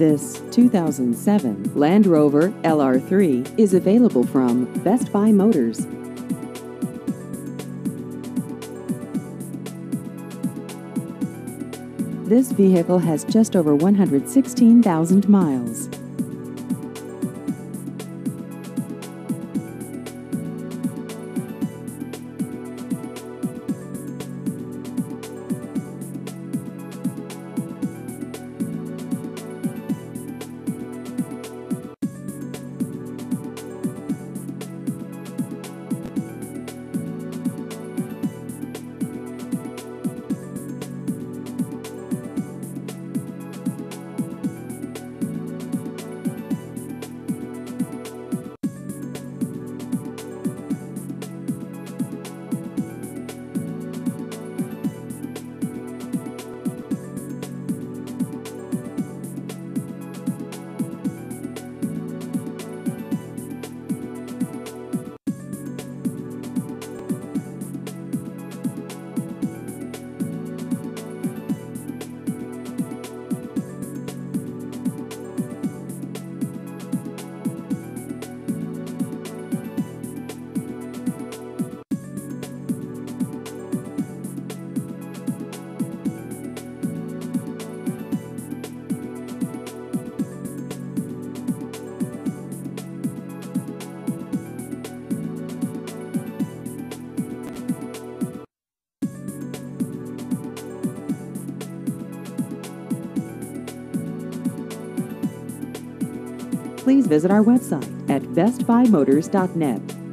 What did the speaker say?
This 2007 Land Rover LR3 is available from Best Buy Motors. This vehicle has just over 116,000 miles. Please visit our website at bestbuymotors.net.